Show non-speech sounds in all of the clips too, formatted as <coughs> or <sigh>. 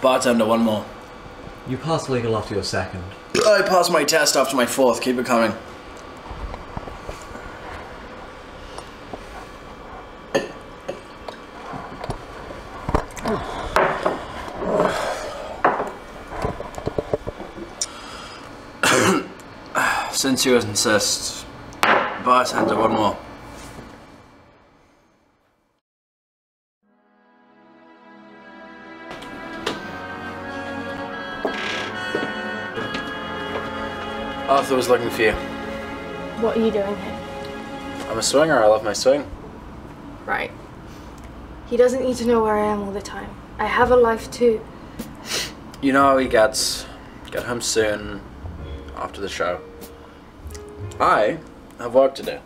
Bartender, one more. You pass legal after your second. I passed my test after my fourth. Keep it coming. <coughs> Since you insist, bartender, one more. Arthur was looking for you. What are you doing here? I'm a swinger. I love my swing. Right. He doesn't need to know where I am all the time. I have a life too. You know how he gets. Get home soon after the show. I have work to do.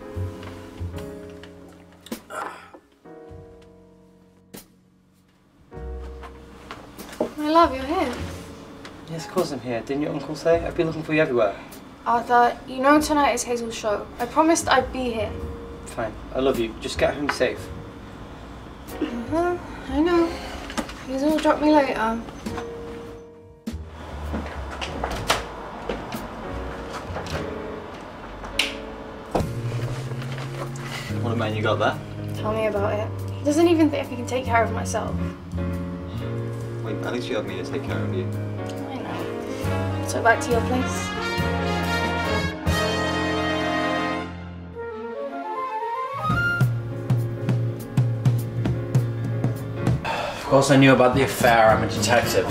My love, you're here. Yes, of course I'm here. Didn't your uncle say? I'd be looking for you everywhere. Arthur, you know tonight is Hazel's show. I promised I'd be here. Fine. I love you. Just get home safe. Uh-huh, I know. Hazel will drop me later. What a man you got there. Tell me about it. He doesn't even think I can take care of myself. Wait, at least you have me to take care of you. I know. So back to your place. Course, I knew about the affair. I'm a detective.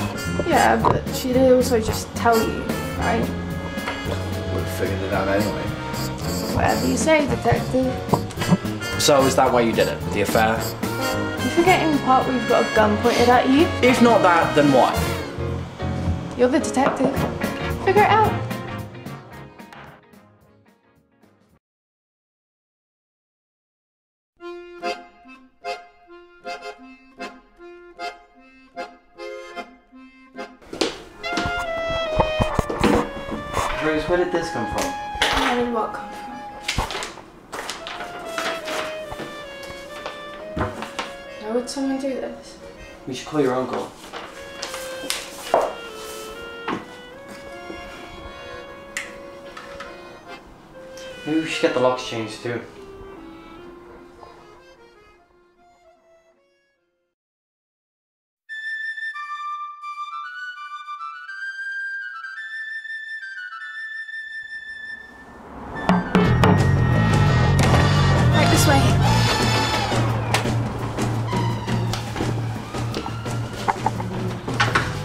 Yeah, but she did also just tell you, right? Would have figured it out anyway. Whatever you say, detective. So, is that why you did it? The affair? You're forgetting the part where you've got a gun pointed at you. If not that, then what? You're the detective. Figure it out. Rose, where did this come from? Where did what come from? Why would someone do this? We should call your uncle. Maybe we should get the locks changed too. Way.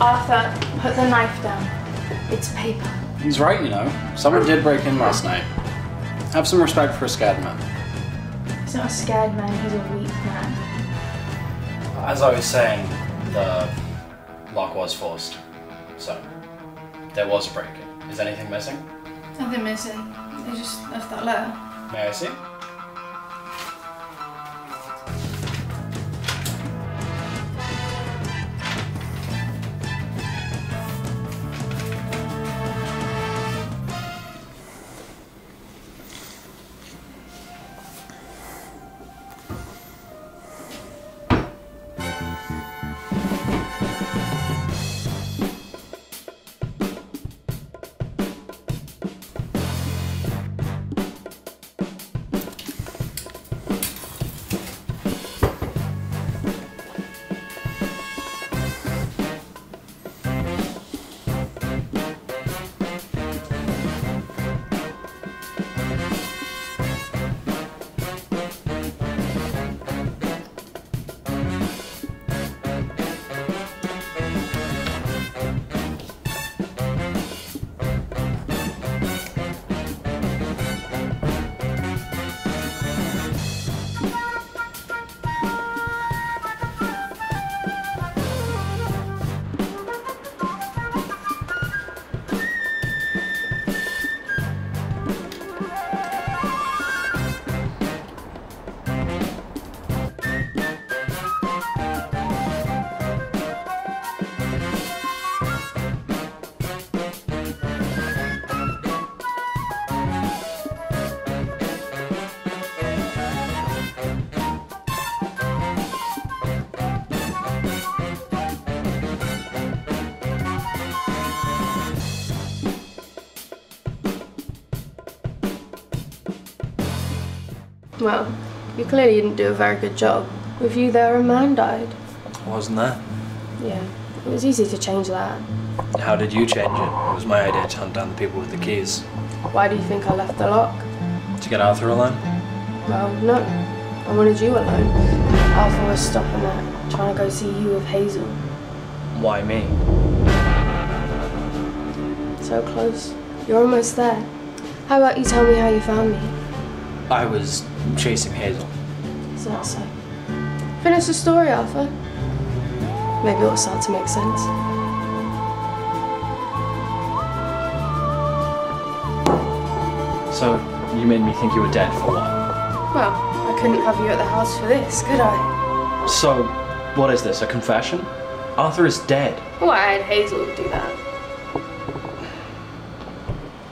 Arthur, put the knife down. It's paper. He's right, you know. Someone did break in last night. Have some respect for a scared man. He's not a scared man, he's a weak man. As I was saying, the lock was forced. So, there was a break in. Is anything missing? Nothing missing. They just left that letter. May I see? Well, you clearly didn't do a very good job. With you there, a man died. Wasn't there? Yeah, it was easy to change that. How did you change it? It was my idea to hunt down the people with the keys. Why do you think I left the lock? To get Arthur alone? Well, no. I wanted you alone. Arthur was stopping that, trying to go see you with Hazel. Why me? So close. You're almost there. How about you tell me how you found me? I was chasing Hazel. Is that so? Finish the story, Arthur. Maybe it'll start to make sense. So, you made me think you were dead for what? Well, I couldn't have you at the house for this, could I? So, what is this, a confession? Arthur is dead. Well, I had Hazel do that.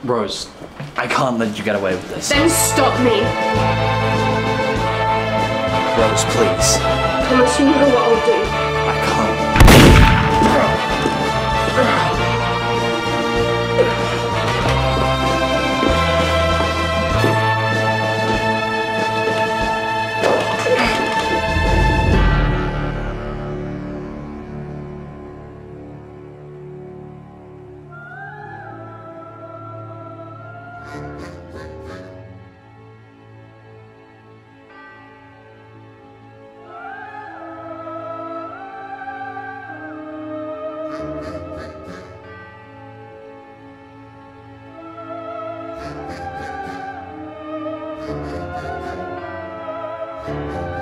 Rose, I can't let you get away with this. Then stop me! Rose, please. Promise you know what I'll do. I can't. Thank you.